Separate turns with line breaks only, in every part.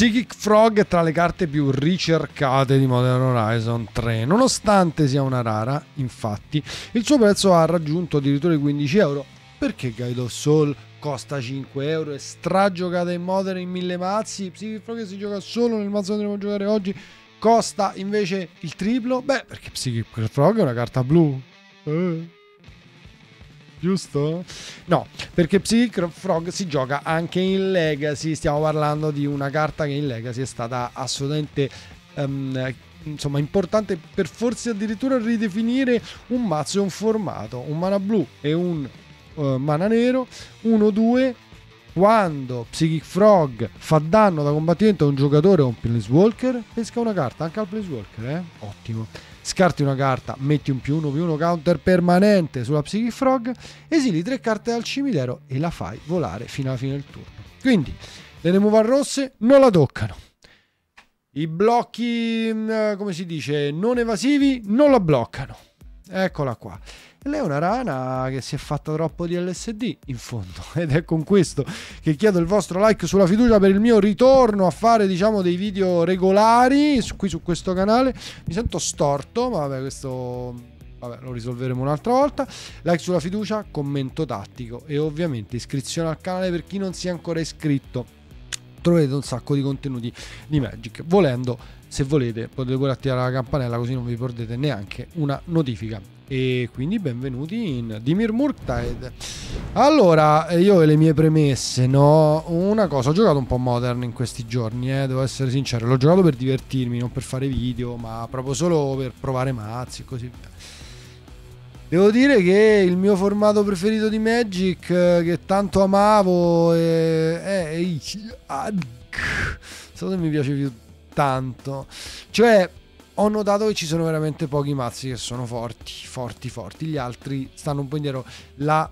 Psychic Frog è tra le carte più ricercate di Modern Horizon 3. Nonostante sia una rara, infatti, il suo prezzo ha raggiunto addirittura i 15 euro. Perché Guide of Soul costa 5 euro? È stragiocata in Modern in mille mazzi. Psychic Frog si gioca solo nel mazzo che andremo giocare oggi. Costa invece il triplo? Beh, perché Psychic Frog è una carta blu. Eh giusto? No, perché Psychic Frog si gioca anche in Legacy. Stiamo parlando di una carta che in Legacy è stata assolutamente. Um, insomma, importante per forse addirittura ridefinire un mazzo e un formato. Un mana blu e un uh, mana nero. 1-2. Quando Psychic Frog fa danno da combattimento a un giocatore o a un Planeswalker, pesca una carta anche al Planeswalker, eh? Ottimo scarti una carta, metti un più uno più uno counter permanente sulla Psychic Frog, esili tre carte dal cimitero e la fai volare fino alla fine del turno. Quindi le removal rosse non la toccano. I blocchi, mm, come si dice, non evasivi non la bloccano. Eccola qua. Lei è una rana che si è fatta troppo di LSD in fondo ed è con questo che chiedo il vostro like sulla fiducia per il mio ritorno a fare diciamo dei video regolari su, qui su questo canale. Mi sento storto, ma vabbè questo Vabbè, lo risolveremo un'altra volta. Like sulla fiducia, commento tattico e ovviamente iscrizione al canale per chi non si è ancora iscritto. Troverete un sacco di contenuti di Magic. Volendo, se volete, potete pure attivare la campanella così non vi perdete neanche una notifica e quindi benvenuti in Dimir Murktide. Allora, io e le mie premesse, no? Una cosa, ho giocato un po' Modern in questi giorni, eh, devo essere sincero, l'ho giocato per divertirmi, non per fare video, ma proprio solo per provare mazzi e così via. Devo dire che il mio formato preferito di Magic, eh, che tanto amavo, è... è... So se mi piace più tanto. Cioè, ho notato che ci sono veramente pochi mazzi che sono forti, forti, forti. Gli altri stanno un po' indietro. La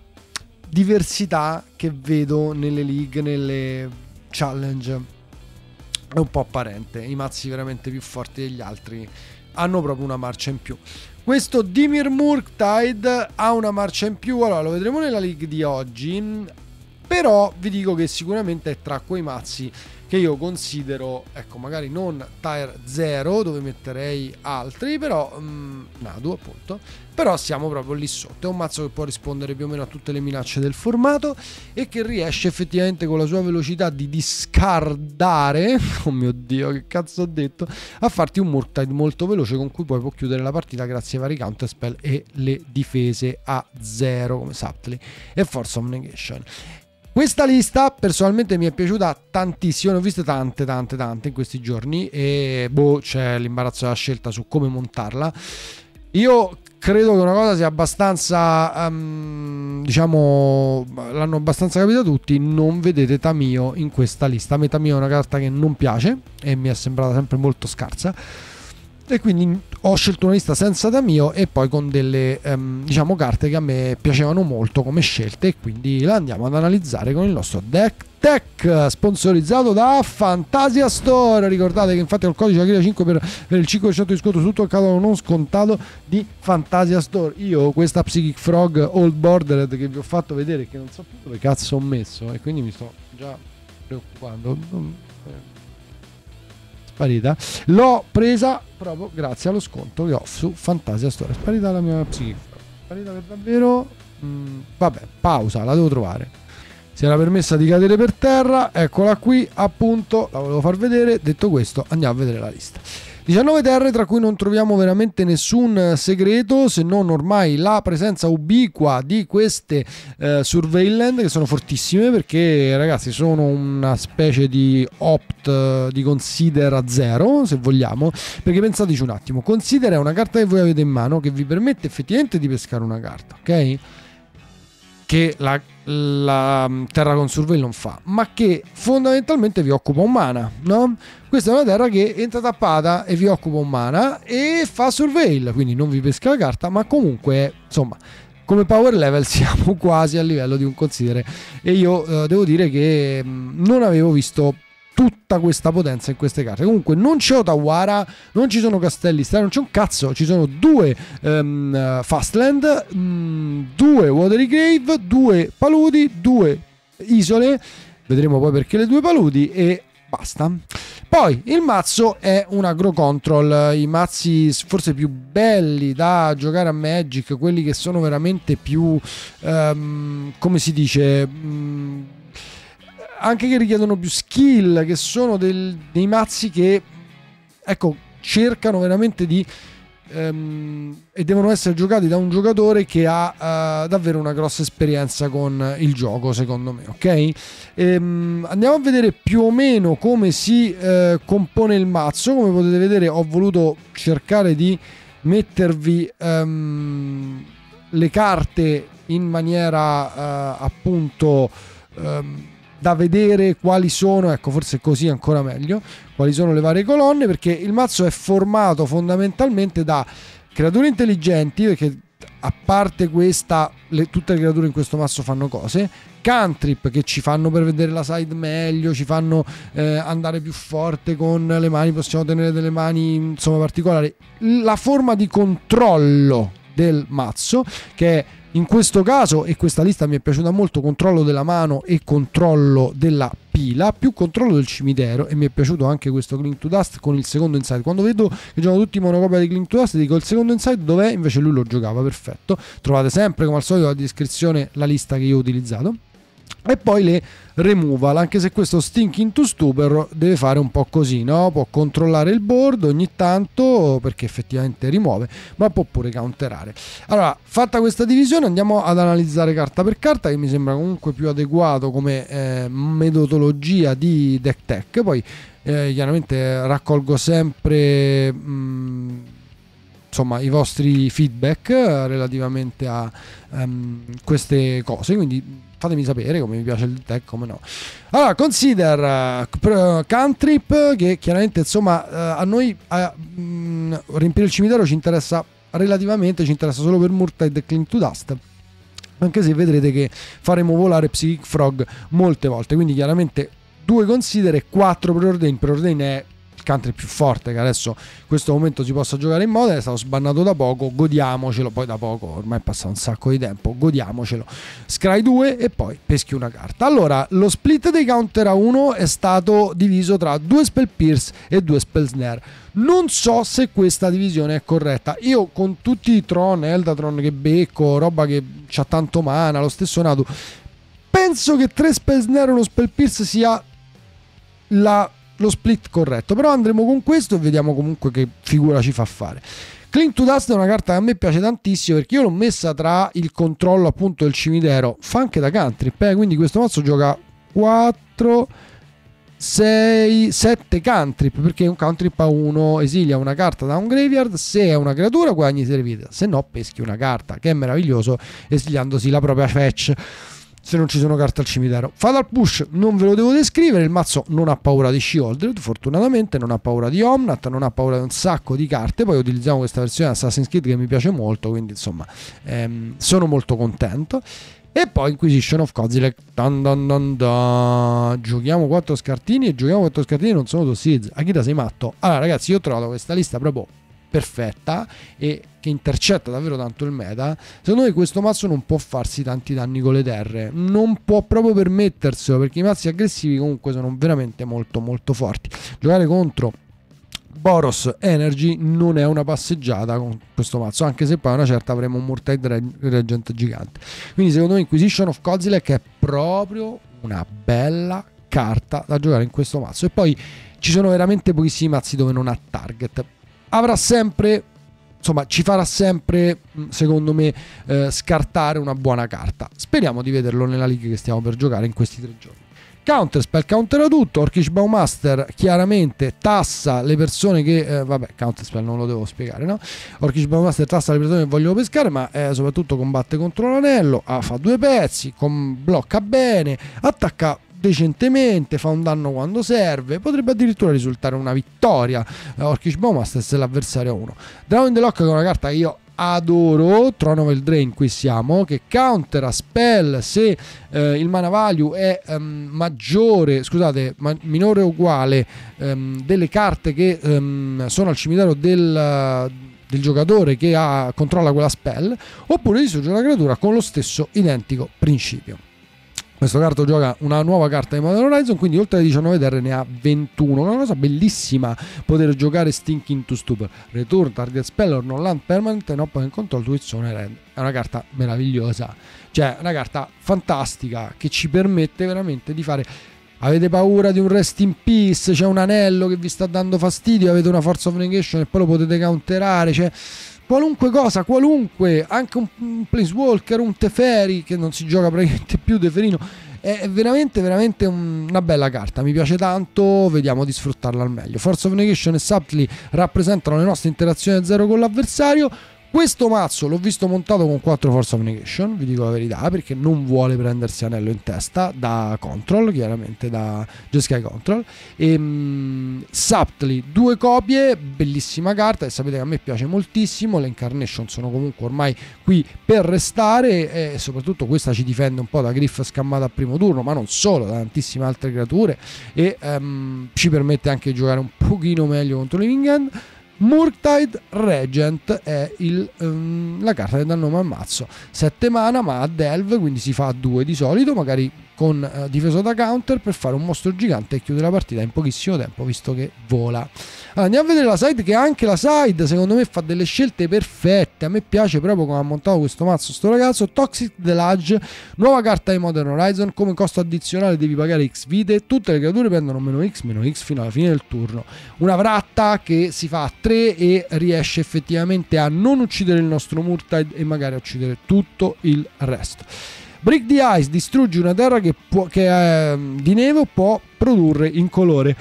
diversità che vedo nelle league, nelle challenge, è un po' apparente. I mazzi veramente più forti degli altri hanno proprio una marcia in più. Questo Dimir Murktide ha una marcia in più, allora lo vedremo nella league di oggi, però vi dico che sicuramente è tra quei mazzi che io considero, ecco, magari non tier 0 dove metterei altri, però mm, Nadu appunto, però siamo proprio lì sotto. È un mazzo che può rispondere più o meno a tutte le minacce del formato e che riesce effettivamente con la sua velocità di discardare, oh mio dio, che cazzo ho detto, a farti un Murktide molto veloce con cui poi può chiudere la partita grazie ai vari counterspell e le difese a 0 come Saptly e Force of Negation. Questa lista personalmente mi è piaciuta tantissimo, ne ho viste tante, tante, tante in questi giorni e boh, c'è l'imbarazzo della scelta su come montarla. Io credo che una cosa sia abbastanza, um, diciamo, l'hanno abbastanza capito tutti, non vedete Tamio in questa lista. A me Tamio è una carta che non piace e mi è sembrata sempre molto scarsa e quindi ho scelto una lista senza da mio e poi con delle ehm, diciamo carte che a me piacevano molto come scelte e quindi la andiamo ad analizzare con il nostro deck tech sponsorizzato da Fantasia Store. Ricordate che infatti ho il codice Akira 5 per, per il 5% di sconto su tutto il catalogo non scontato di Fantasia Store. Io questa Psychic Frog Old Bordered che vi ho fatto vedere che non so più dove cazzo ho messo e quindi mi sto già preoccupando sparita. L'ho presa proprio grazie allo sconto che ho su Fantasia Store. Sparita la mia psichica. Sparita per davvero. Mm, vabbè, pausa, la devo trovare. Si era permessa di cadere per terra, eccola qui, appunto, la volevo far vedere. Detto questo, andiamo a vedere la lista. 19 terre tra cui non troviamo veramente nessun segreto se non ormai la presenza ubiqua di queste eh, surveilland che sono fortissime perché ragazzi sono una specie di opt eh, di consider a zero se vogliamo perché pensateci un attimo consider è una carta che voi avete in mano che vi permette effettivamente di pescare una carta ok? Che la, la mm, terra con surveil non fa, ma che fondamentalmente vi occupa un mana, no? Questa è una terra che entra tappata e vi occupa un mana e fa surveil, quindi non vi pesca la carta, ma comunque, insomma, come power level siamo quasi a livello di un considere e io eh, devo dire che mh, mm, non avevo visto tutta questa potenza in queste carte. Comunque non c'è Otawara, non ci sono castelli strani, non c'è un cazzo, ci sono due um, Fastland, um, due Watery Grave, due paludi, due isole, vedremo poi perché le due paludi e basta. Poi il mazzo è un agro control, i mazzi forse più belli da giocare a Magic, quelli che sono veramente più, um, come si dice, um, anche che richiedono più skill, che sono del, dei mazzi che, ecco, cercano veramente di ehm, e devono essere giocati da un giocatore che ha uh, davvero una grossa esperienza con il gioco, secondo me. Ok? Ehm, andiamo a vedere più o meno come si uh, compone il mazzo. Come potete vedere, ho voluto cercare di mettervi um, le carte in maniera uh, appunto. Da vedere quali sono, ecco forse così ancora meglio, quali sono le varie colonne perché il mazzo è formato fondamentalmente da creature intelligenti perché a parte questa le, tutte le creature in questo mazzo fanno cose cantrip che ci fanno per vedere la side meglio ci fanno eh, andare più forte con le mani possiamo tenere delle mani insomma particolari. La forma di controllo del mazzo che è in questo caso, e questa lista mi è piaciuta molto, controllo della mano e controllo della pila, più controllo del cimitero e mi è piaciuto anche questo Clean to Dust con il secondo inside. Quando vedo che giocano tutti monocopia di Clean to Dust dico il secondo inside dov'è? Invece lui lo giocava, perfetto. Trovate sempre come al solito la descrizione la lista che io ho utilizzato e poi le removal anche se questo Stinking to Stupor deve fare un po' così no? può controllare il board ogni tanto perché effettivamente rimuove ma può pure counterare. Allora fatta questa divisione andiamo ad analizzare carta per carta che mi sembra comunque più adeguato come eh, metodologia di deck tech. Poi eh, chiaramente raccolgo sempre mh, mm, insomma i vostri feedback relativamente a um, queste cose. Quindi fatemi sapere come mi piace il deck, come no. Allora, consider uh, Cantrip, che chiaramente insomma uh, a noi uh, mh, riempire il cimitero ci interessa relativamente, ci interessa solo per Murtide e Clean to Dust. Anche se vedrete che faremo volare Psychic Frog molte volte, quindi chiaramente due consider e quattro preordain. Preordain è country più forte che adesso in questo momento si possa giocare in moda, è stato sbannato da poco, godiamocelo, poi da poco, ormai è passato un sacco di tempo, godiamocelo. Scry 2 e poi peschi una carta. Allora, lo split dei counter a 1 è stato diviso tra due spell pierce e due spell snare. Non so se questa divisione è corretta. Io con tutti i Tron, Eldatron che becco, roba che ha tanto mana, lo stesso Natu, penso che 3 spell snare e uno spell pierce sia la lo split corretto. Però andremo con questo e vediamo comunque che figura ci fa fare. Clean to Dust è una carta che a me piace tantissimo perché io l'ho messa tra il controllo appunto del cimitero, fa anche da cantrip, eh? quindi questo mazzo gioca 4, 6, 7 cantrip perché un cantrip a 1 esilia una carta da un graveyard, se è una creatura guadagni 6 vita, se no peschi una carta che è meraviglioso esiliandosi la propria fetch se non ci sono carte al cimitero. Fatal Push non ve lo devo descrivere, il mazzo non ha paura di Shieldred, fortunatamente non ha paura di Omnat, non ha paura di un sacco di carte, poi utilizziamo questa versione Assassin's Creed che mi piace molto, quindi insomma ehm, sono molto contento. E poi Inquisition of Kozilek. Dun dun dun dun. Giochiamo 4 scartini e giochiamo 4 scartini non sono due seeds. Akira sei matto. Allora ragazzi io ho trovato questa lista proprio perfetta e che intercetta davvero tanto il meta, secondo me questo mazzo non può farsi tanti danni con le terre, non può proprio permetterselo perché i mazzi aggressivi comunque sono veramente molto molto forti. Giocare contro Boros Energy non è una passeggiata con questo mazzo, anche se poi a una certa avremo un Murtide Regent gigante. Quindi secondo me Inquisition of Kozilek è proprio una bella carta da giocare in questo mazzo. E poi ci sono veramente pochissimi mazzi dove non ha target avrà sempre insomma ci farà sempre mm, secondo me eh, scartare una buona carta. Speriamo di vederlo nella league che stiamo per giocare in questi tre giorni. Counter spell countera tutto. Orkish Bowmaster chiaramente tassa le persone che eh, vabbè Counter spell non lo devo spiegare no? Orkish Bowmaster tassa le persone che vogliono pescare ma eh, soprattutto combatte contro l'anello ah, fa due pezzi com- blocca bene attacca decentemente, fa un danno quando serve, potrebbe addirittura risultare una vittoria eh, Orkish Bowmaster se l'avversario 1. Dragon the Lock è una carta che io adoro Tronovel Drain qui siamo che counter a spell se eh, il mana value è um, maggiore scusate ma- minore o uguale um, delle carte che um, sono al cimitero del, del giocatore che ha, controlla quella spell oppure distrugge una creatura con lo stesso identico principio questo carto gioca una nuova carta di Modern Horizon, quindi oltre ai 19 terre ne ha 21. Una cosa bellissima poter giocare Stinking to Stupor. Return, Target Spell Non Land Permanent and Open Control to its own end. È una carta meravigliosa, cioè una carta fantastica che ci permette veramente di fare Avete paura di un rest in peace? C'è un anello che vi sta dando fastidio, avete una force of negation e poi lo potete counterare. Cioè, qualunque cosa, qualunque, anche un, un Planeswalker, un Teferi che non si gioca praticamente più Teferino. È veramente, veramente una bella carta. Mi piace tanto. Vediamo di sfruttarla al meglio. Force of Negation e Subtly rappresentano le nostre interazioni a zero con l'avversario. Questo mazzo l'ho visto montato con 4 Force of Negation, vi dico la verità, perché non vuole prendersi anello in testa da Control, chiaramente da Jeskai Control. E um, Subtly, due copie, bellissima carta, e sapete che a me piace moltissimo, le Incarnation sono comunque ormai qui per restare e soprattutto questa ci difende un po' da Griff scammata al primo turno, ma non solo, da tantissime altre creature e um, ci permette anche di giocare un pochino meglio contro Living End. Murktide Regent è il, um, la carta che dà nome al mazzo. 7 mana ma a delve, quindi si fa a 2 di solito, magari con uh, difeso da counter per fare un mostro gigante e chiudere la partita in pochissimo tempo visto che vola. Andiamo a vedere la side che anche la side secondo me fa delle scelte perfette. A me piace proprio come ha montato questo mazzo sto ragazzo. Toxic Delage, nuova carta di Modern Horizon, come costo addizionale devi pagare X vite, tutte le creature prendono meno X, meno X fino alla fine del turno. Una vratta che si fa a 3 e riesce effettivamente a non uccidere il nostro Murtide e magari a uccidere tutto il resto. Break the Ice, distruggi una terra che, può, che è di neve può produrre in colore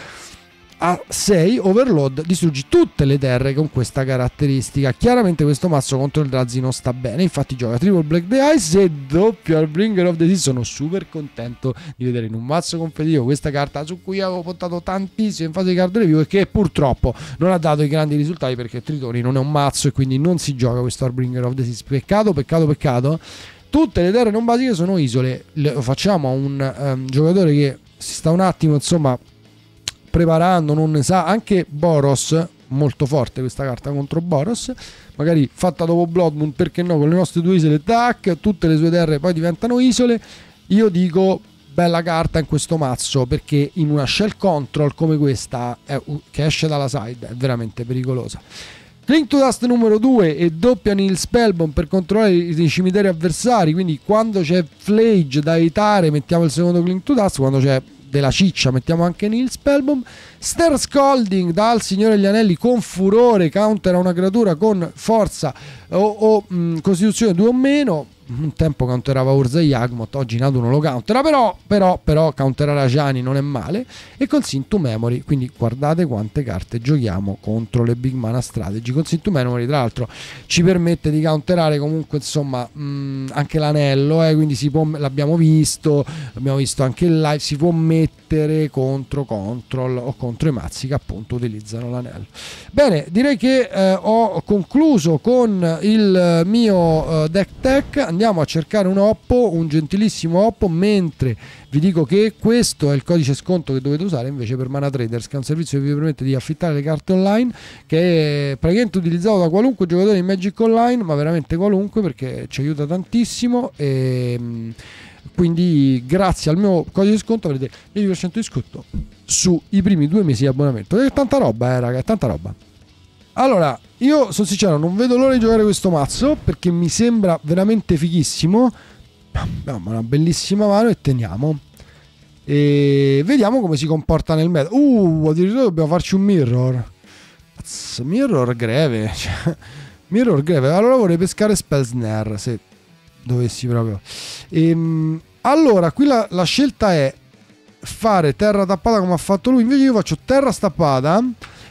a 6 overload distruggi tutte le terre con questa caratteristica. Chiaramente questo mazzo contro il Drazi non sta bene infatti gioca triple black the ice e doppio al bringer of the sea. Sono super contento di vedere in un mazzo competitivo questa carta su cui avevo puntato tantissimo in fase di card review e che purtroppo non ha dato i grandi risultati perché Tritoni non è un mazzo e quindi non si gioca questo Harbinger of the Seas peccato peccato peccato. Tutte le terre non basiche sono isole. Lo facciamo a un um, giocatore che si sta un attimo, insomma, preparando, non ne sa. Anche Boros, molto forte questa carta contro Boros. Magari fatta dopo Blood Moon, perché no? Con le nostre due isole, tac, tutte le sue terre poi diventano isole. Io dico bella carta in questo mazzo perché in una shell control come questa è, che esce dalla side è veramente pericolosa. Link to Dust numero 2 e doppia Neil Spellbomb per controllare i cimiteri avversari. Quindi quando c'è Flage da evitare mettiamo il secondo Link to Dust, quando c'è della ciccia mettiamo anche Neil Spellbomb. Star Scolding dal Signore degli Anelli con furore, countera una creatura con forza o, o mh, costituzione 2 o meno un tempo counterava Urza Yagmoth, oggi Nadu non lo countera, però, però, però counterare Rajani non è male. E con Synth Memory, quindi guardate quante carte giochiamo contro le Big Mana Strategy. Con Synth Memory, tra l'altro, ci permette di counterare comunque, insomma, mh, anche l'anello, eh, quindi può, l'abbiamo visto, l'abbiamo visto anche in live, si può mettere contro Control o contro i mazzi che appunto utilizzano l'anello. Bene, direi che eh, ho concluso con il mio uh, deck tech andiamo a cercare un Oppo, un gentilissimo Oppo, mentre vi dico che questo è il codice sconto che dovete usare invece per Mana Traders, che è un servizio che vi permette di affittare le carte online, che è praticamente utilizzato da qualunque giocatore di Magic Online, ma veramente qualunque perché ci aiuta tantissimo e mm, quindi grazie al mio codice sconto avrete 10% di sconto sui primi due mesi di abbonamento. È tanta roba, eh, raga, è tanta roba. Allora, io sono sincero, non vedo l'ora di giocare questo mazzo perché mi sembra veramente fighissimo. Abbiamo una bellissima mano e teniamo. E vediamo come si comporta nel meta. Uh, addirittura dobbiamo farci un mirror. Pazz, mirror greve. Cioè, mirror greve. Allora vorrei pescare Spell Snare se dovessi proprio. Ehm, allora, qui la, la scelta è fare terra tappata come ha fatto lui. Invece io faccio terra stappata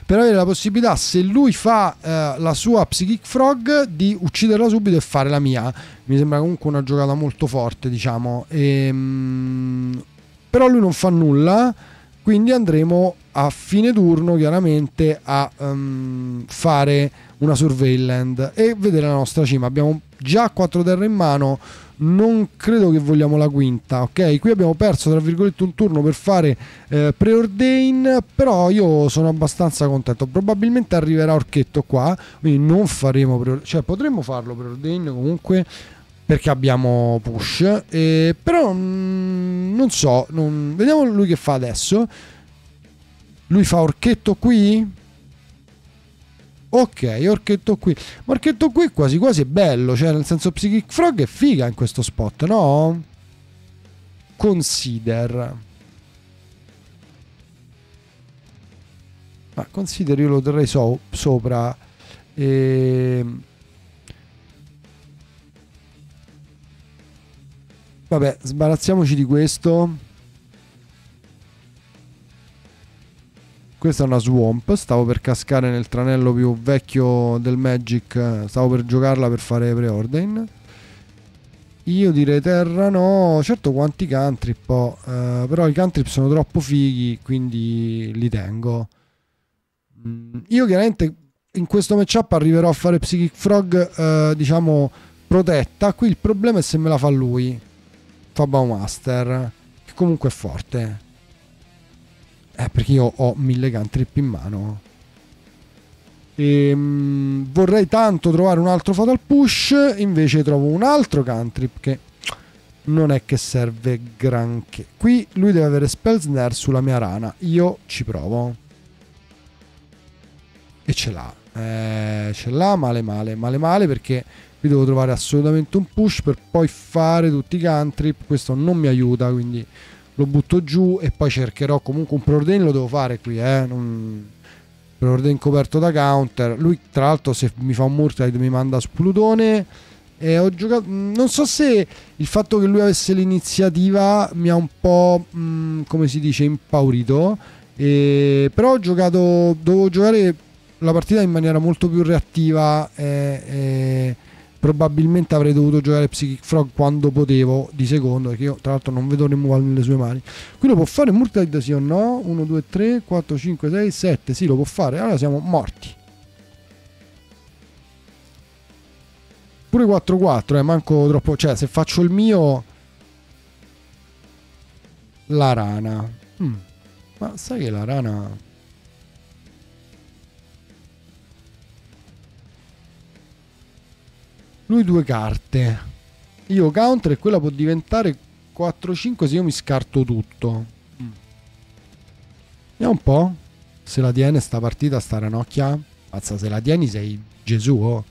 per avere la possibilità, se lui fa eh, la sua Psychic Frog, di ucciderla subito e fare la mia. Mi sembra comunque una giocata molto forte, diciamo. E, ehm, però lui non fa nulla, quindi andremo a fine turno chiaramente a um, fare una surveillance e vedere la nostra cima. Abbiamo già 4 terre in mano non credo che vogliamo la quinta, ok? Qui abbiamo perso tra virgolette un turno per fare eh, preordain, però io sono abbastanza contento. Probabilmente arriverà Orchetto qua, quindi non faremo preordain, cioè potremmo farlo preordain comunque perché abbiamo push. E, però mm, non so, non... vediamo lui che fa adesso. Lui fa orchetto qui. Ok, orchetto qui. Ma orchetto qui quasi quasi è bello, cioè nel senso Psychic Frog è figa in questo spot, no? Consider. Ma consider io lo terrei so- sopra. E... Vabbè, sbarazziamoci di questo. Questa è una swamp. Stavo per cascare nel tranello più vecchio del Magic. Stavo per giocarla per fare preordain. Io direi terra no. Certo quanti cantrip ho. Uh, però i cantrip sono troppo fighi. Quindi li tengo. Mm, io chiaramente in questo matchup arriverò a fare Psychic Frog. Uh, diciamo protetta. Qui il problema è se me la fa lui. Fa Baumaster. Che comunque è forte. Eh, perché io ho mille cantrip in mano. E, mh, vorrei tanto trovare un altro fatal push, invece trovo un altro cantrip che non è che serve granché. Qui lui deve avere spell snare sulla mia rana. Io ci provo. E ce l'ha. Eh, ce l'ha male male, male male perché qui devo trovare assolutamente un push per poi fare tutti i cantrip. Questo non mi aiuta, quindi lo butto giù e poi cercherò comunque un preordain lo devo fare qui eh non... preordain coperto da counter. Lui tra l'altro se mi fa un Murtide mi manda su Plutone e ho giocato non so se il fatto che lui avesse l'iniziativa mi ha un po' mh, come si dice impaurito. E... però ho giocato dovevo giocare la partita in maniera molto più reattiva e, e probabilmente avrei dovuto giocare Psychic Frog quando potevo di secondo perché io tra l'altro non vedo removal nelle sue mani. Qui lo può fare Murtide sì o no? 1 2 3 4 5 6 7 sì lo può fare. Allora siamo morti. Pure 4 4 eh manco troppo. Cioè se faccio il mio la rana. Mm. ma sai che la rana Lui due carte. Io counter e quella può diventare 4-5 se io mi scarto tutto. Mm. Vediamo un po'. Se la tiene sta partita, sta ranocchia. Pazza, se la tieni sei Gesù. Oh.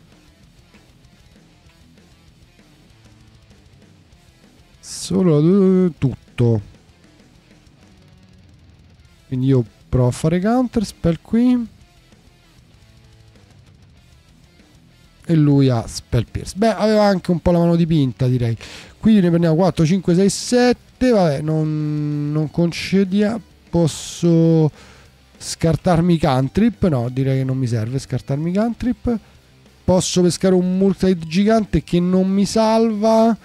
Solo tutto. Quindi io provo a fare counter, spell qui. E lui ha Spell Pierce. Beh, aveva anche un po' la mano dipinta, direi. Quindi ne prendiamo 4, 5, 6, 7. Vabbè, non, non concedia. Posso scartarmi i cantrip. No, direi che non mi serve scartarmi i cantrip. Posso pescare un Murktide gigante che non mi salva.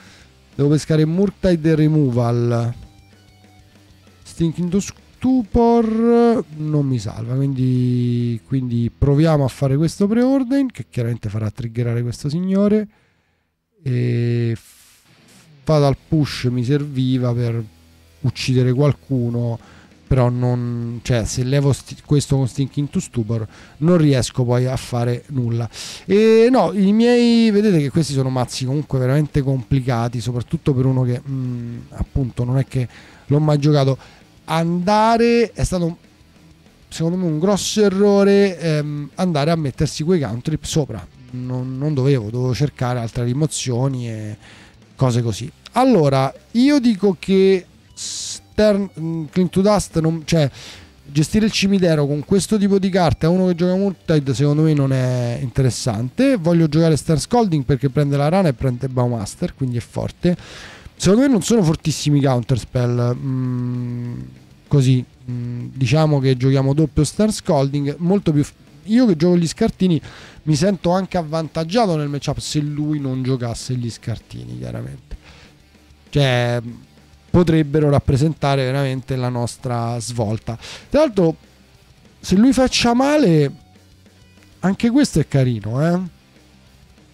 Devo pescare Murktide Removal. Stinking to Stupor non mi salva quindi, quindi proviamo a fare questo preordain che chiaramente farà triggerare questo signore e fatal push mi serviva per uccidere qualcuno però non cioè se levo questo con Stinking to Stupor non riesco poi a fare nulla. E no i miei vedete che questi sono mazzi comunque veramente complicati soprattutto per uno che mh, mm, appunto non è che l'ho mai giocato andare è stato secondo me un grosso errore ehm, andare a mettersi quei country sopra. Non, non, dovevo dovevo cercare altre rimozioni e cose così. Allora io dico che Stern, mm, Clint to Dust non, cioè gestire il cimitero con questo tipo di carte a uno che gioca Murtide secondo me non è interessante. Voglio giocare Stern Scolding perché prende la rana e prende Baumaster quindi è forte secondo me non sono fortissimi counterspell mm, così mm, diciamo che giochiamo doppio Star Scolding molto più io che gioco gli scartini mi sento anche avvantaggiato nel matchup se lui non giocasse gli scartini chiaramente. Cioè potrebbero rappresentare veramente la nostra svolta. Tra l'altro se lui faccia male anche questo è carino eh.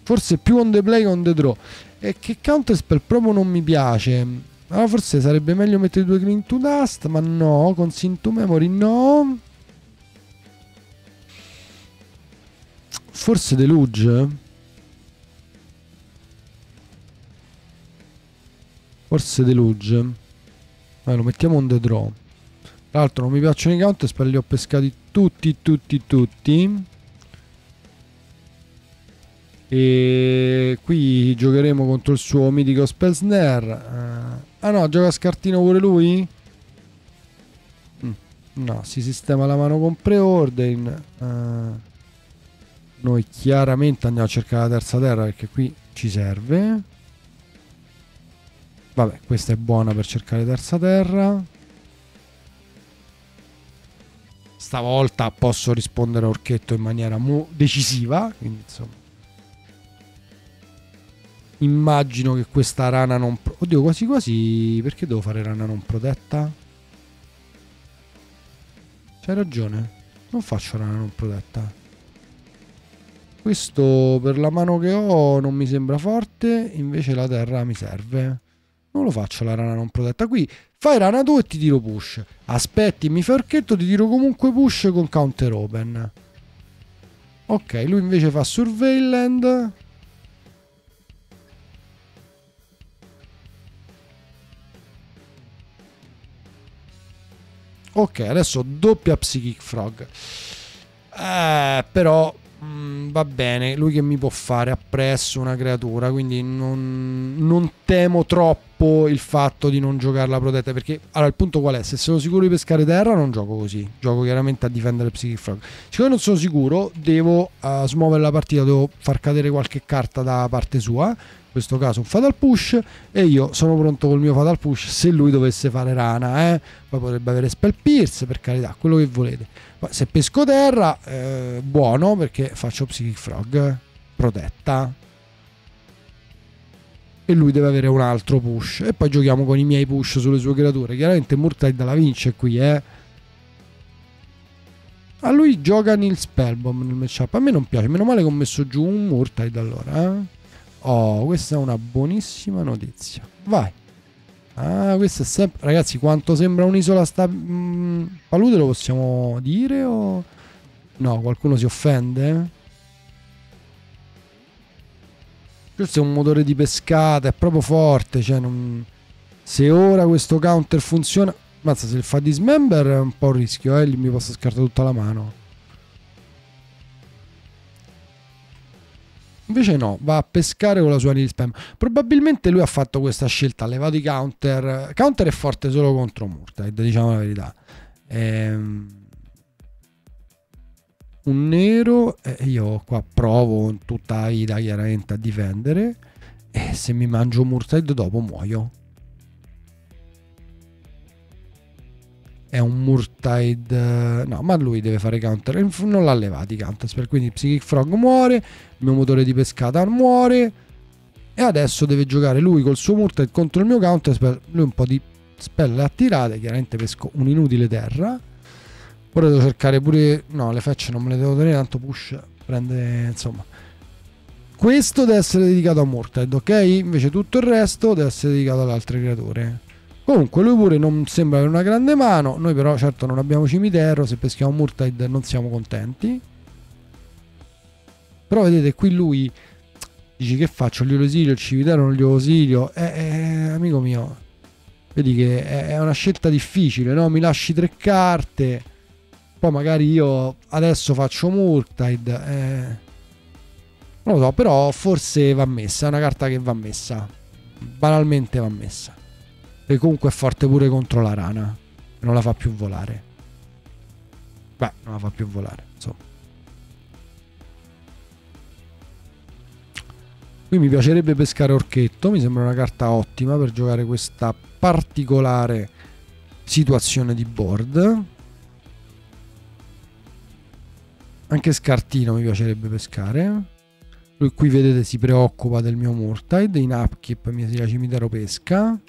Forse più on the play che on the draw e che counterspell proprio non mi piace allora forse sarebbe meglio mettere due clean to dust, ma no, con to memory no. Forse deluge. Forse deluge. Vai, lo mettiamo on the draw. Tra l'altro non mi piacciono i counter spell, li ho pescati tutti, tutti, tutti. E qui giocheremo contro il suo mitico Spell Snare. Uh, ah no, gioca a scartino pure lui? Mm, no, si sistema la mano con preordain. Uh, noi chiaramente andiamo a cercare la terza terra perché qui ci serve. Vabbè, questa è buona per cercare terza terra. Stavolta posso rispondere a Orchetto in maniera decisiva. Quindi insomma. Immagino che questa rana non... Pro- Oddio, quasi quasi... Perché devo fare rana non protetta? C'hai ragione. Non faccio rana non protetta. Questo per la mano che ho non mi sembra forte, invece la terra mi serve. Non lo faccio la rana non protetta. Qui fai rana tu e ti tiro push. Aspetti, mi fai orchetto, ti tiro comunque push con counter open. Ok, lui invece fa surveilland. Ok, adesso doppia Psychic Frog. Eh, però Mm, va bene, lui che mi può fare appresso una creatura, quindi non, non, temo troppo il fatto di non giocarla protetta, perché allora il punto qual è? Se sono sicuro di pescare terra non gioco così, gioco chiaramente a difendere Psychic Frog. Siccome non sono sicuro, devo uh, smuovere la partita, devo far cadere qualche carta da parte sua, questo caso un fatal push e io sono pronto col mio fatal push se lui dovesse fare rana, eh? poi potrebbe avere spell pierce, per carità, quello che volete se pesco terra, eh, buono perché faccio Psychic Frog protetta. E lui deve avere un altro push. E poi giochiamo con i miei push sulle sue creature. Chiaramente Murtide la vince qui, eh. A lui gioca Nil Spellbomb nel matchup. A me non piace. Meno male che ho messo giù un Murtide allora. Eh? Oh, questa è una buonissima notizia. Vai. Ah, questo è sempre... Ragazzi, quanto sembra un'isola sta... Mm, palude lo possiamo dire o... No, qualcuno si offende? Questo è un motore di pescata, è proprio forte, cioè non... Se ora questo counter funziona... Mazza, se il fa dismember è un po' un rischio, eh, mi posso scartare tutta la mano. Invece no, va a pescare con la sua Needle Spam. Probabilmente lui ha fatto questa scelta, ha levato i counter. Counter è forte solo contro Murtide, diciamo la verità. Ehm, un nero, e io qua provo tutta la vita chiaramente a difendere. E se mi mangio Murtide dopo muoio. È un Murtide no ma lui deve fare counter. Non l'ha levato i counter quindi Psychic Frog muore il mio motore di pescata muore e adesso deve giocare lui col suo Murtide contro il mio counter lui un po' di spell le ha tirate chiaramente pesco un'inutile terra. Ora devo cercare pure no le facce non me le devo tenere tanto push prende insomma. Questo deve essere dedicato a Murtide ok? Invece tutto il resto deve essere dedicato alle altre creature Comunque lui pure non sembra avere una grande mano, noi però certo non abbiamo cimitero, se peschiamo Murtide non siamo contenti. Però vedete qui lui dici che faccio, gli ausilio, il cimitero non gli ausilio, eh, eh, amico mio, vedi che è una scelta difficile, no? Mi lasci tre carte, poi magari io adesso faccio Murtide, eh. non lo so, però forse va messa, è una carta che va messa, banalmente va messa. E comunque è forte pure contro la rana. Non la fa più volare. Beh, non la fa più volare, insomma. Qui mi piacerebbe pescare Orchetto, mi sembra una carta ottima per giocare questa particolare situazione di board. Anche Scartino mi piacerebbe pescare. Lui qui vedete si preoccupa del mio Murtide, in upkeep mi sia cimitero pesca.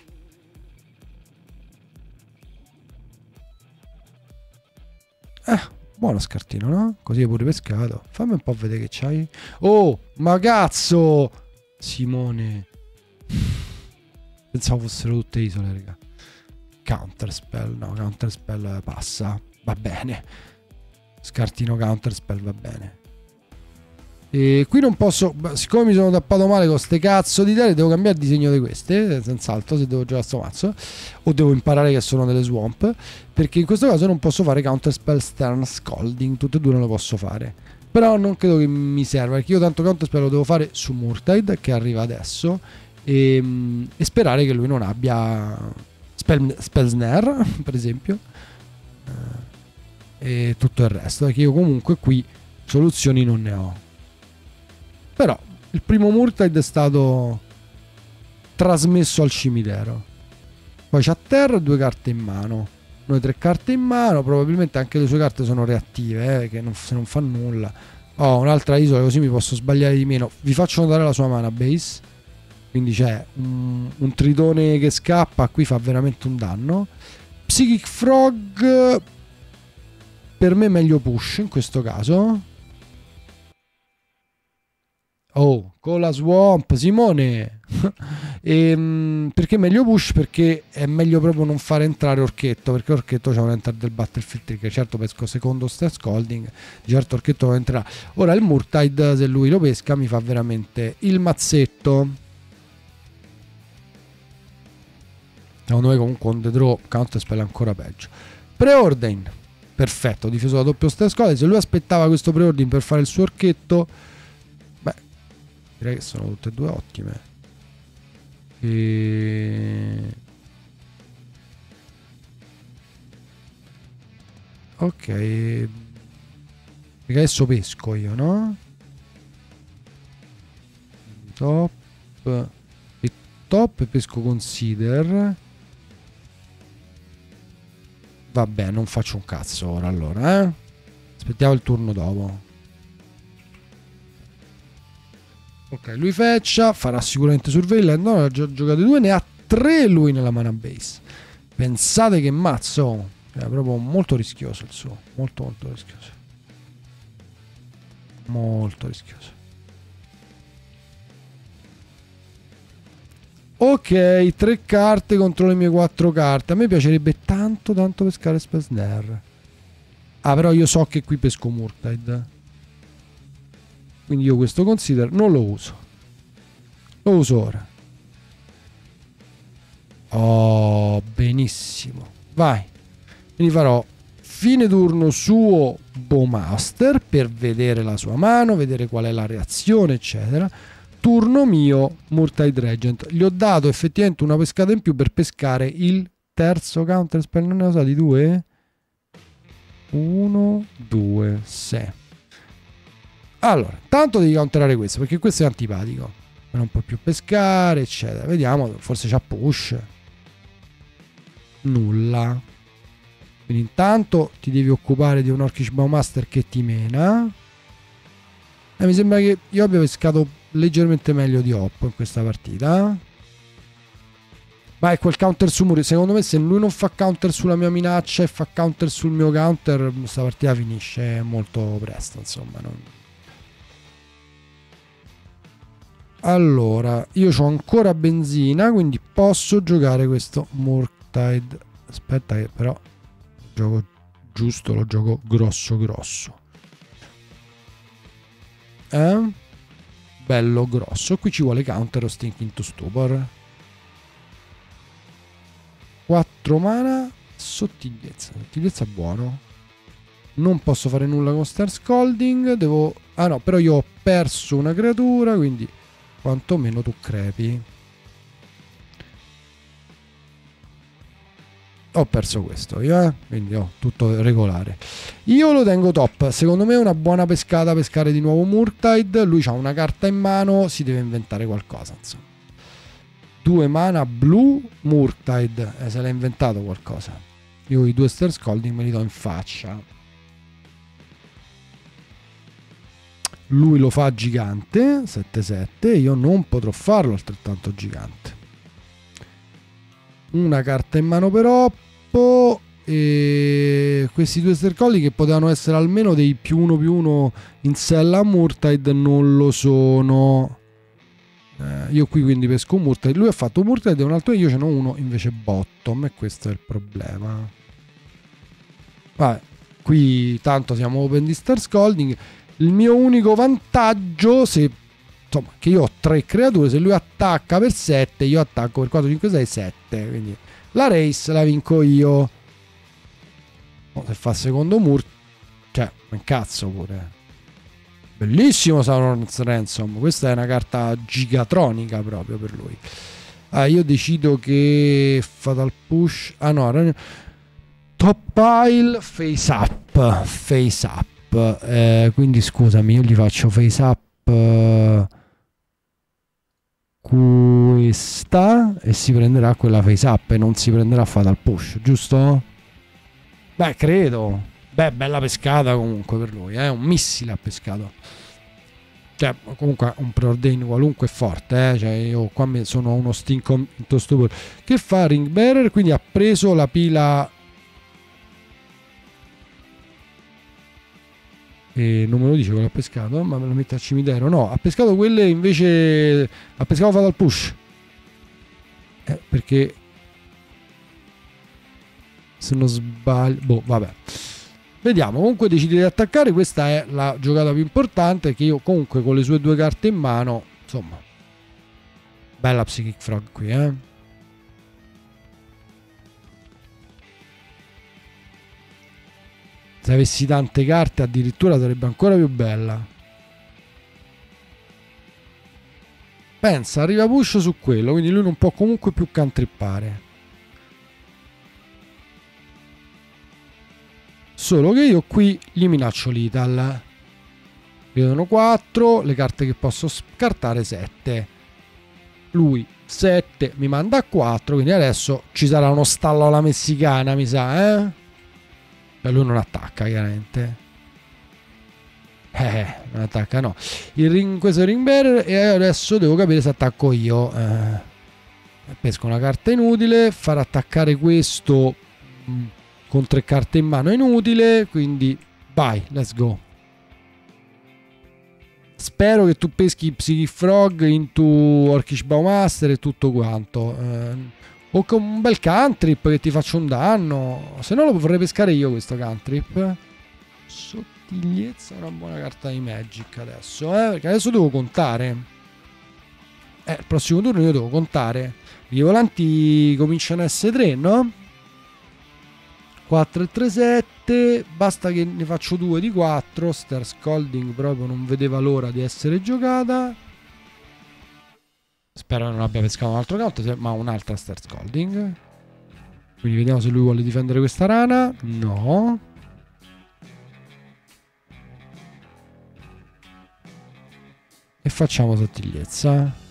Eh, buono scartino, no? Così è pure pescato. Fammi un po' vedere che c'hai. Oh, ma cazzo! Simone. Pensavo fossero tutte isole, raga. Counterspell, no, counterspell passa. Va bene. Scartino counterspell va bene. E qui non posso, siccome mi sono tappato male con ste cazzo di idee, devo cambiare disegno di queste, senz'altro, se devo giocare a sto mazzo, o devo imparare che sono delle swamp, perché in questo caso non posso fare counter spell stern scolding, tutte e due non le posso fare. Però non credo che mi serva, perché io tanto counter spell lo devo fare su Murtide, che arriva adesso, e, e sperare che lui non abbia spell, spell snare, per esempio, eh, e tutto il resto, perché io comunque qui soluzioni non ne ho. Però il primo Murtide è stato trasmesso al cimitero. Poi c'ha terra due carte in mano. Noi tre carte in mano, probabilmente anche le sue carte sono reattive, eh, che non, se non fa nulla. Ho un'altra isola così mi posso sbagliare di meno. Vi faccio notare la sua mana base. Quindi c'è un, un tritone che scappa, qui fa veramente un danno. Psychic Frog per me meglio push in questo caso Oh, con la swamp, Simone. e, ehm, perché meglio push? Perché è meglio proprio non fare entrare Orchetto. Perché Orchetto c'è un enter del Battlefield Trigger. Certo, pesco secondo Stress Holding. Certo, Orchetto non entrerà. Ora il Murtide, se lui lo pesca, mi fa veramente il mazzetto. Secondo me, comunque, on the draw, counter spell ancora peggio. Preordain, perfetto. Difeso da doppio Stress Holding. Se lui aspettava questo preordine per fare il suo Orchetto Direi che sono tutte e due ottime. E... Ok. Perché adesso pesco io, no? Top. E top pesco consider. Vabbè, non faccio un cazzo ora allora, eh? Aspettiamo il turno dopo. Ok, lui feccia, farà sicuramente surveillance. No, ha già giocato due, ne ha tre lui nella mana base. Pensate che mazzo. È proprio molto rischioso il suo. Molto, molto rischioso. Molto rischioso. Ok, tre carte contro le mie quattro carte. A me piacerebbe tanto, tanto pescare Space Snare. Ah, però io so che qui pesco Murtide. Quindi io questo consider non lo uso. Lo uso ora. Oh, benissimo. Vai. Quindi farò fine turno suo Bowmaster per vedere la sua mano, vedere qual è la reazione, eccetera. Turno mio Murtide Regent. Gli ho dato effettivamente una pescata in più per pescare il terzo counter spell. Non ne ho usati due? Uno, due, sei. Allora, tanto devi counterare questo perché questo è antipatico. Non può più pescare, eccetera. Vediamo, forse c'ha push. Nulla. Quindi intanto ti devi occupare di un Orkish Bowmaster che ti mena. E mi sembra che io abbia pescato leggermente meglio di Hop in questa partita. Ma è quel counter su Muri. Secondo me, se lui non fa counter sulla mia minaccia e fa counter sul mio counter, questa partita finisce molto presto. Insomma, non, Allora, io ho ancora benzina, quindi posso giocare questo Murktide. Aspetta che però gioco giusto, lo gioco grosso grosso. Eh? Bello grosso. Qui ci vuole counter o Stinking to Stupor. 4 mana, sottigliezza. Sottigliezza buono. Non posso fare nulla con Star Scolding. Devo... Ah no, però io ho perso una creatura, quindi quantomeno tu crepi. Ho perso questo io, eh? quindi ho tutto regolare. Io lo tengo top. Secondo me è una buona pescata pescare di nuovo Murtide. Lui ha una carta in mano, si deve inventare qualcosa. Insomma. Due mana blu Murtide. Eh, se l'ha inventato qualcosa. Io i due Star Scolding me li do in faccia. Lui lo fa gigante 7-7 io non potrò farlo altrettanto gigante. Una carta in mano per Oppo e questi due stercolli che potevano essere almeno dei più uno più uno in sella a Murtide non lo sono. Eh, io qui quindi pesco Murtide lui ha fatto Murtide e un altro io ce n'ho uno invece bottom e questo è il problema. Vabbè qui tanto siamo open di Star Scolding Il mio unico vantaggio, se insomma, che io ho tre creature, se lui attacca per 7, io attacco per 4, 5, 6, 7. Quindi la race la vinco io. Oh, se fa secondo mur, cioè, un cazzo pure. Bellissimo Sauron's Ransom. Questa è una carta gigatronica proprio per lui. Ah, io decido che Fatal Push. Ah no, top pile face up. Face up. Eh, quindi scusami, io gli faccio face up. Uh, questa e si prenderà quella face up e non si prenderà Fatal Push, giusto? Beh, credo. Beh, bella pescata comunque per lui, eh? un missile ha pescato. Cioè, comunque un preordain qualunque forte, eh? cioè, io qua sono uno stinco stupore. Che fa Ring Bearer? Quindi ha preso la pila e non me lo dice quello ha pescato, ma me lo mette al cimitero. No, ha pescato quelle invece. Ha pescato Fatal Push. Eh, perché. Se non sbaglio. Boh, vabbè. Vediamo, comunque decide di attaccare, questa è la giocata più importante che io comunque con le sue due carte in mano, insomma, bella Psychic Frog qui, eh. Se avessi tante carte addirittura sarebbe ancora più bella. Pensa, arriva push su quello, quindi lui non può comunque più cantrippare. Solo che io qui gli minaccio l'Ital. Vedono 4, le carte che posso scartare 7. Lui 7 mi manda a 4, quindi adesso ci sarà uno stallo alla messicana, mi sa, eh? E lui non attacca, chiaramente. Eh, non attacca, no. Il ring, questo è il ring bearer e adesso devo capire se attacco io. Eh, pesco una carta inutile, far attaccare questo... Mm, con tre carte in mano è inutile, quindi vai, let's go. Spero che tu peschi Psychic Frog into Orkish Baumaster e tutto quanto. Eh, o con un bel cantrip che ti faccia un danno. Se no lo vorrei pescare io questo cantrip. Sottigliezza è una buona carta di Magic adesso, eh? Perché adesso devo contare. Eh, il prossimo turno io devo contare. I volanti cominciano a essere 3, no? 4 e 3 7 basta che ne faccio due di 4 Star Scolding proprio non vedeva l'ora di essere giocata spero non abbia pescato un altro counter ma un'altra Star Scolding quindi vediamo se lui vuole difendere questa rana no e facciamo sottigliezza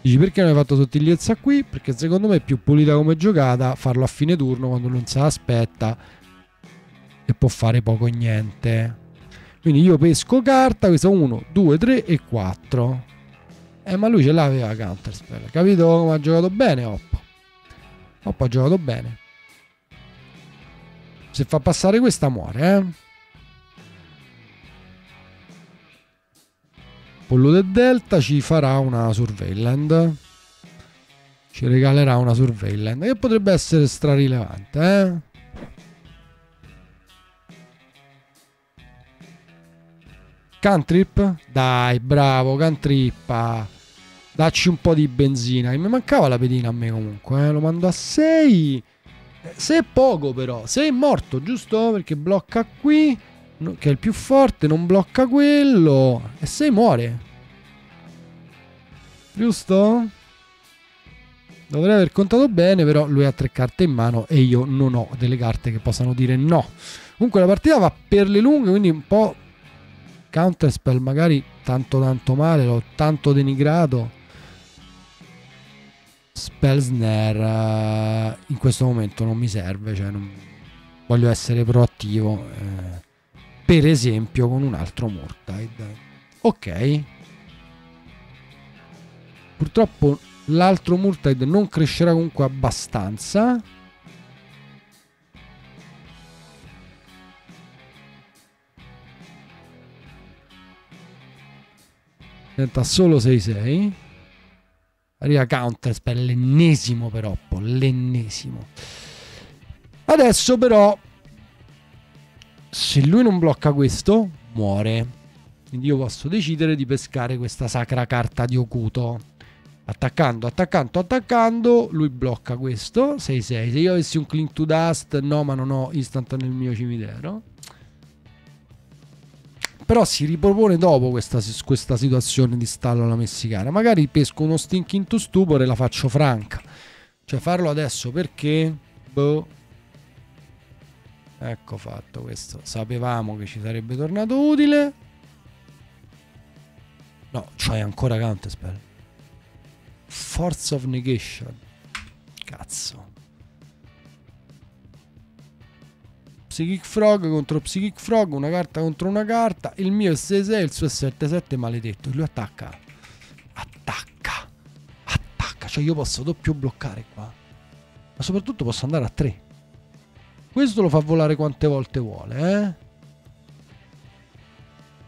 Dici perché non hai fatto sottigliezza qui? Perché secondo me è più pulita come giocata farlo a fine turno quando non se l'aspetta e può fare poco e niente. Quindi io pesco carta, questa 1, 2, 3 e 4. Eh ma lui ce l'aveva Counterspell. Capito come ha giocato bene Oppo? Oppo ha giocato bene. Se fa passare questa muore, eh. Del Delta ci farà una surveillant. Ci regalerà una surveillant che potrebbe essere strarilevante, eh? Cantrip? Dai, bravo, cantrippa. Dacci un po' di benzina. Che mi mancava la pedina a me comunque. Eh? Lo mando a 6. 6 è poco però. 6 è morto, giusto? Perché blocca qui che è il più forte, non blocca quello e 6 muore. Giusto? Dovrei aver contato bene, però lui ha tre carte in mano e io non ho delle carte che possano dire no. Comunque la partita va per le lunghe, quindi un po' counterspell magari tanto tanto male, l'ho tanto denigrato. Spell Snare uh, in questo momento non mi serve, cioè non... voglio essere proattivo. Eh per esempio con un altro Mortide. Ok. Purtroppo l'altro Mortide non crescerà comunque abbastanza. Diventa solo 6-6. Arriva counter per l'ennesimo però, l'ennesimo. Adesso però se lui non blocca questo, muore. Quindi io posso decidere di pescare questa sacra carta di Okuto. Attaccando, attaccando, attaccando, lui blocca questo 6-6. Se io avessi un Clink to Dust, no, ma non ho instant nel mio cimitero. Però si ripropone dopo questa, questa situazione di stallo alla messicana. Magari pesco uno Stinking to Stupor e la faccio franca. Cioè farlo adesso perché... Boh. Ecco fatto questo. Sapevamo che ci sarebbe tornato utile. No, c'hai ancora Counterspell. Force of Negation. Cazzo. Psychic Frog contro Psychic Frog, una carta contro una carta. Il mio è 6-6, il suo è 7-7, maledetto. Lui attacca. Attacca. Attacca. Cioè io posso doppio bloccare qua. Ma soprattutto posso andare a 3. Questo lo fa volare quante volte vuole, eh.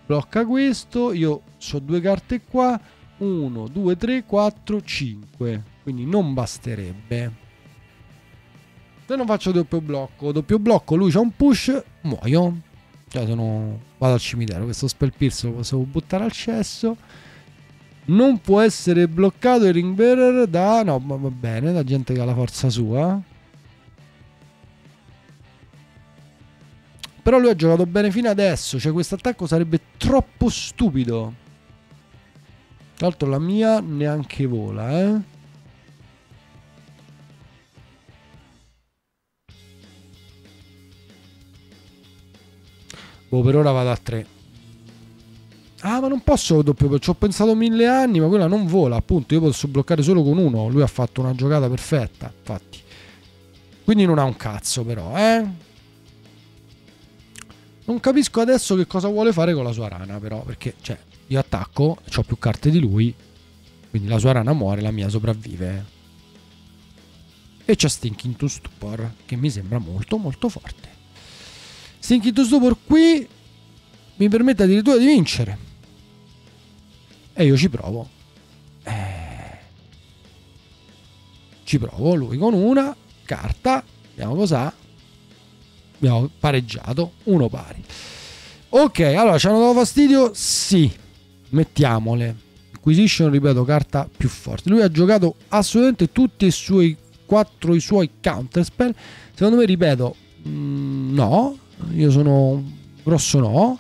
Blocca questo. Io ho due carte qua 1, 2, 3, 4, 5. Quindi non basterebbe. Se non faccio doppio blocco, doppio blocco, lui c'ha un push, muoio. Cioè sono... vado al cimitero, questo spell pierce lo posso buttare al cesso. Non può essere bloccato il ring bearer da... no, va bene, da gente che ha la forza sua. Però lui ha giocato bene fino adesso, cioè questo attacco sarebbe troppo stupido. Tra l'altro la mia neanche vola, eh. Boh, per ora vado a 3. Ah, ma non posso doppio. Ci ho pensato mille anni, ma quella non vola. Appunto, io posso bloccare solo con uno. Lui ha fatto una giocata perfetta. Infatti. Quindi non ha un cazzo, però, eh. Non capisco adesso che cosa vuole fare con la sua rana, però. Perché, cioè, io attacco, ho più carte di lui, quindi la sua rana muore, la mia sopravvive. E c'è Stinking to Stupor, che mi sembra molto molto forte. Stinking to Stupor qui mi permette addirittura di vincere. E io ci provo. Eh, ci provo, lui con una carta, vediamo cos'ha. Abbiamo pareggiato, uno pari. Ok, allora ci hanno dato fastidio? Sì mettiamole. Acquisition, ripeto, carta più forte. Lui ha giocato assolutamente tutti i suoi quattro i suoi counterspell. Secondo me, ripeto, mm, no. Io sono grosso no.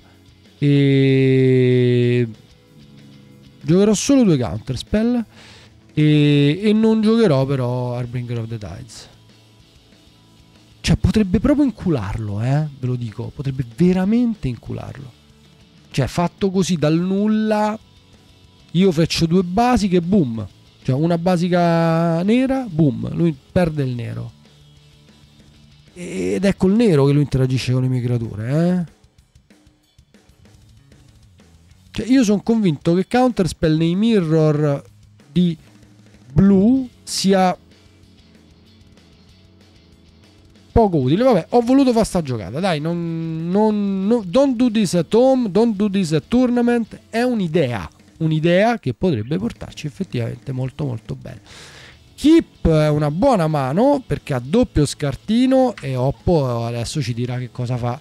E giocherò solo due counterspell. E, e non giocherò però Harbinger of the Tides. Cioè, potrebbe proprio incularlo, eh. Ve lo dico, potrebbe veramente incularlo. Cioè, fatto così dal nulla, io faccio due basiche, boom. Cioè, una basica nera, boom. Lui perde il nero. Ed è col nero che lui interagisce con le mie creature, eh. Cioè, io sono convinto che Counterspell nei mirror di blu sia poco utile. Vabbè, ho voluto fare sta giocata. Dai, non, non, no, don't do this at home, don't do this at tournament. È un'idea, un'idea che potrebbe portarci effettivamente molto molto bene. Keep è una buona mano perché ha doppio scartino e Oppo adesso ci dirà che cosa fa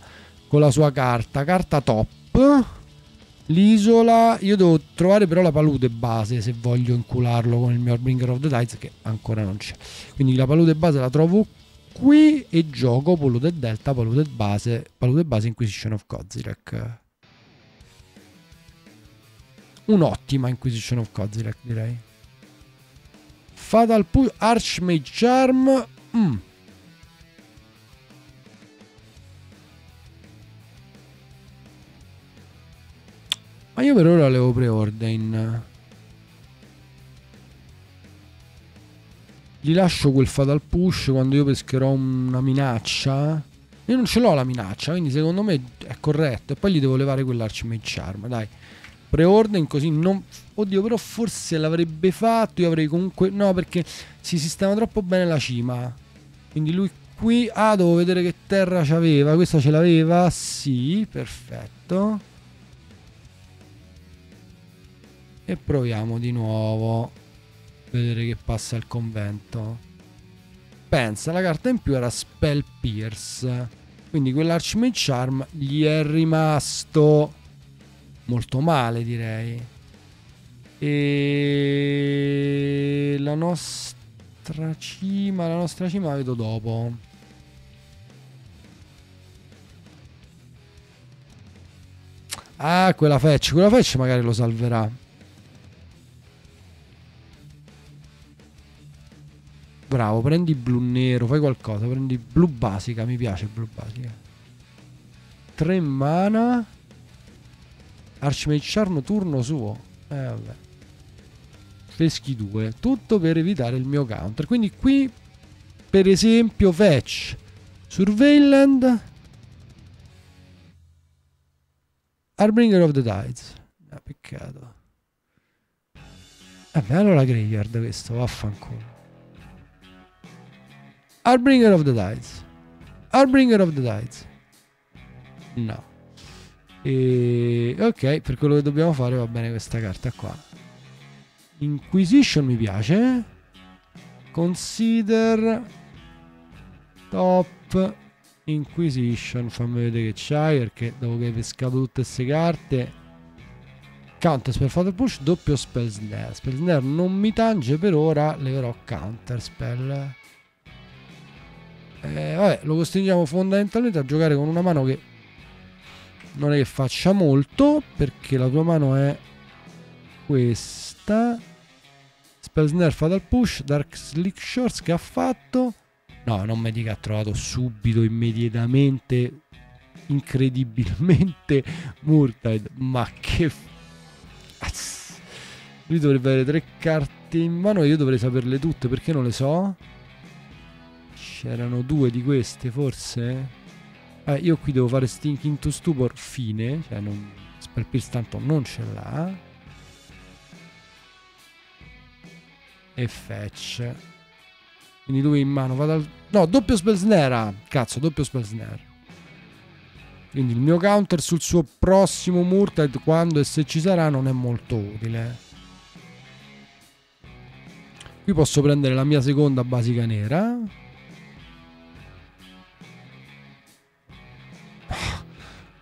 con la sua carta. Carta top. L'isola, io devo trovare però la palude base se voglio incularlo con il mio Bringer of the Tides che ancora non c'è. Quindi la palude base la trovo qui e gioco Polluted Delta, Polluted Base, Polluted Base Inquisition of Kozilek. Un'ottima Inquisition of Kozilek, direi. Fatal Push, Archmage Charm. Mm. Ma io per ora levo preordain. gli lascio quel fatal push quando io pescherò una minaccia. Io non ce l'ho la minaccia, quindi secondo me è corretto. E poi gli devo levare quell'Archmage Charm, dai. Preorden così non... Oddio, però forse l'avrebbe fatto, io avrei comunque... No, perché si sistema troppo bene la cima. Quindi lui qui... Ah, devo vedere che terra c'aveva. Questa ce l'aveva? Sì, perfetto. E proviamo di nuovo vedere che passa il convento. Pensa, la carta in più era Spell Pierce. Quindi quell'Archmage Charm gli è rimasto. Molto male direi. E la nostra cima, la nostra cima la vedo dopo. Ah, quella fetch, quella fetch magari lo salverà. Bravo, prendi blu nero, fai qualcosa, prendi blu basica, mi piace blu basica. 3 mana. Archmage Charm turno suo. Eh vabbè. Feschi 2. Tutto per evitare il mio counter. Quindi qui, per esempio, fetch. Surveilland. Harbinger of the Tides. Ah, peccato. Vabbè, allora graveyard questo, vaffanculo. Harbinger of the Tides. Harbinger of the Tides. No. E... Ok, per quello che dobbiamo fare va bene questa carta qua. Inquisition mi piace. Consider. Top. Inquisition. Fammi vedere che c'hai perché dopo che hai pescato tutte queste carte. Counter spell Fatal Push, doppio spell snare. Spell snare non mi tange per ora, leverò counter spell. Eh, vabbè, lo costringiamo fondamentalmente a giocare con una mano che non è che faccia molto perché la tua mano è questa. Spell Snare Fatal Push Dark Slick Shorts che ha fatto. No non mi dica ha trovato subito immediatamente incredibilmente Murtide ma che f... lui dovrebbe avere tre carte in mano e io dovrei saperle tutte perché non le so. C'erano due di queste forse eh, io qui devo fare Stinking to Stupor fine, cioè non, Spell Pierce tanto non ce l'ha. E fetch. Quindi lui in mano va dal... No, doppio Spell Snare. Cazzo, doppio Spell Snare. Quindi il mio counter sul suo prossimo Murtide, quando e se ci sarà, non è molto utile. Qui posso prendere la mia seconda basica nera.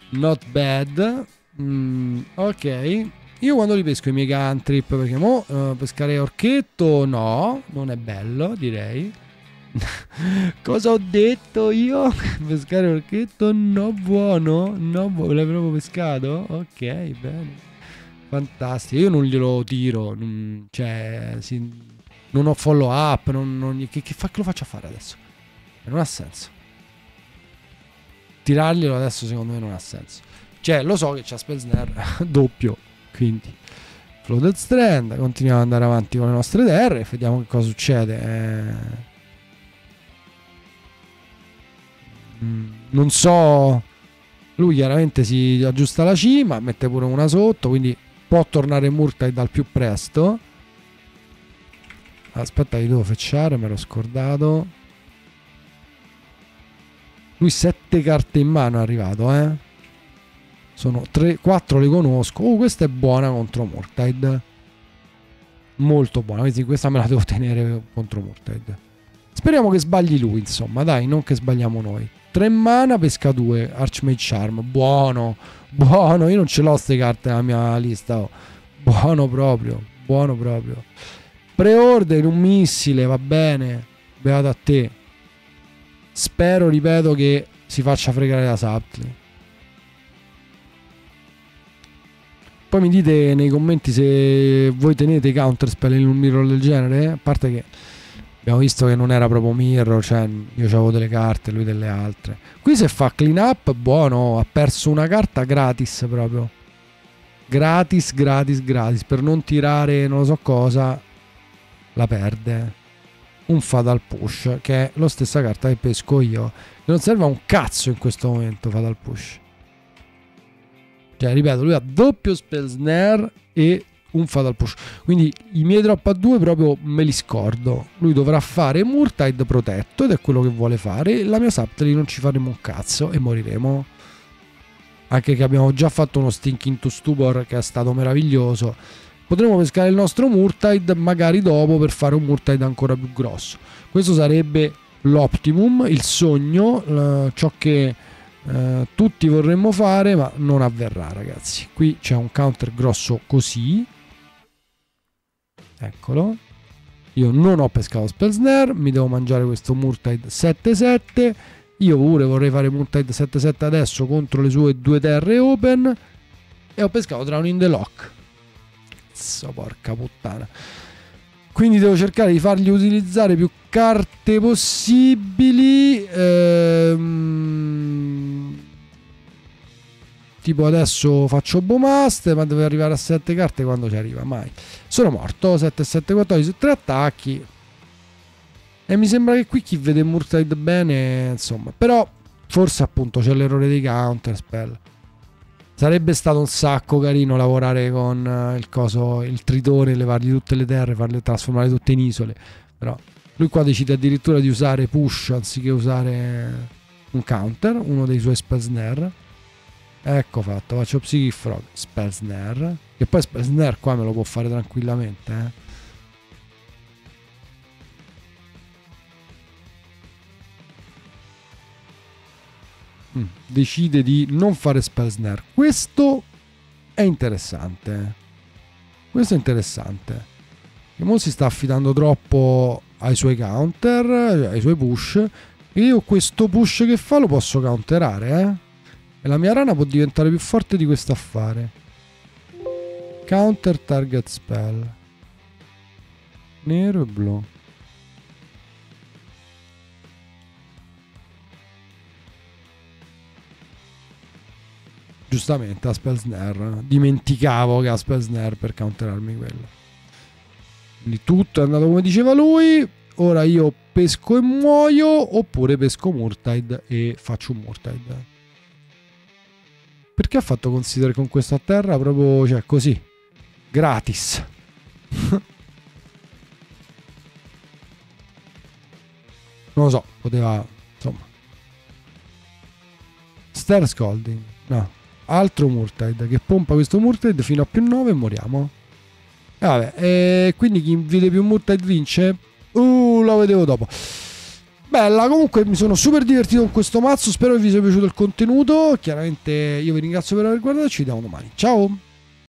Not bad. Mm, ok. Io quando li pesco i miei cantrip, perché mo uh, pescare orchetto no, non è bello, direi. Cosa ho detto io? pescare orchetto no buono? No buono, l'hai proprio pescato? Ok, bene. Fantastico, io non glielo tiro, non, cioè, sì, non ho follow up, non, non, che, che, fa, che lo faccio fare adesso? Non ha senso tirarglielo adesso secondo me non ha senso. Cioè, lo so che c'ha Snare doppio, quindi Floated Strand, continuiamo ad andare avanti con le nostre terre vediamo che cosa succede. Eh... Mm, non so, lui chiaramente si aggiusta la cima, mette pure una sotto, quindi può tornare Murtide al più presto. Aspetta, li devo fecciare, me l'ho scordato. Lui sette carte in mano è arrivato, eh. Sono 3, 4 le conosco. Oh, questa è buona contro Mortide. Molto buona. Quindi questa me la devo tenere contro Mortide. Speriamo che sbagli lui, insomma, dai, non che sbagliamo noi. 3 mana, pesca 2, Archmage Charm. Buono, buono. Io non ce l'ho queste carte nella mia lista. Oh. Buono proprio, buono proprio. Preorder un missile, va bene. Beato a te. Spero, ripeto, che si faccia fregare da Saptli. Poi mi dite nei commenti se voi tenete counterspell in un mirror del genere. A parte che abbiamo visto che non era proprio mirror, cioè io avevo delle carte, lui delle altre. Qui se fa clean up, buono, ha perso una carta gratis proprio. Gratis, gratis, gratis. Per non tirare non so cosa, la perde un Fatal Push, che è la stessa carta che pesco io, che non serve a un cazzo in questo momento Fatal Push. Cioè, ripeto, lui ha doppio Spell Snare e un Fatal Push. Quindi i miei drop a due proprio me li scordo. Lui dovrà fare Murtide protetto ed è quello che vuole fare. La mia Sapteri non ci faremo un cazzo e moriremo. Anche che abbiamo già fatto uno Stinking to Stupor che è stato meraviglioso potremo pescare il nostro Murtide magari dopo per fare un Murtide ancora più grosso. Questo sarebbe l'optimum, il sogno, ciò che eh, tutti vorremmo fare, ma non avverrà, ragazzi. Qui c'è un counter grosso così. Eccolo. Io non ho pescato Spell Snare, mi devo mangiare questo Murtide 7-7. Io pure vorrei fare Murtide 7-7 adesso contro le sue due terre open. E ho pescato Drown in the Lock. Cazzo, porca puttana. Quindi devo cercare di fargli utilizzare più carte possibili. Ehm, tipo adesso faccio Bomaster, ma deve arrivare a 7 carte quando ci arriva. Mai. Sono morto. 7, 7, 14, 3 attacchi. E mi sembra che qui chi vede Murtide bene, insomma. Però forse appunto c'è l'errore dei counter spell. Sarebbe stato un sacco carino lavorare con eh, il coso, il tritone, levargli tutte le terre, farle trasformare tutte in isole. Però lui qua decide addirittura di usare push anziché usare un counter, uno dei suoi spell snare. Ecco fatto, faccio Psychic Frog, spell snare. Che poi spell snare qua me lo può fare tranquillamente, eh. Decide di non fare spell snare. Questo è interessante. Questo è interessante. Mo si sta affidando troppo ai suoi counter, ai suoi push. E io questo push che fa lo posso counterare, eh? E la mia rana può diventare più forte di questo affare. Counter target spell. Nero e blu. Giustamente, Aspel Snare. Dimenticavo che Aspel Snare per counterarmi quello. Quindi tutto è andato come diceva lui. Ora io pesco e muoio oppure pesco Murtide e faccio un Murtide. Perché ha fatto considerare con questo a terra proprio, cioè così, gratis. non lo so, poteva, insomma. Star Scolding, no altro Murtide che pompa questo Murtide fino a più 9 e moriamo. E vabbè, e quindi chi vede più Murtide vince? Uh, lo vedevo dopo. Bella, comunque mi sono super divertito con questo mazzo, spero che vi sia piaciuto il contenuto. Chiaramente io vi ringrazio per aver guardato ci vediamo domani. Ciao!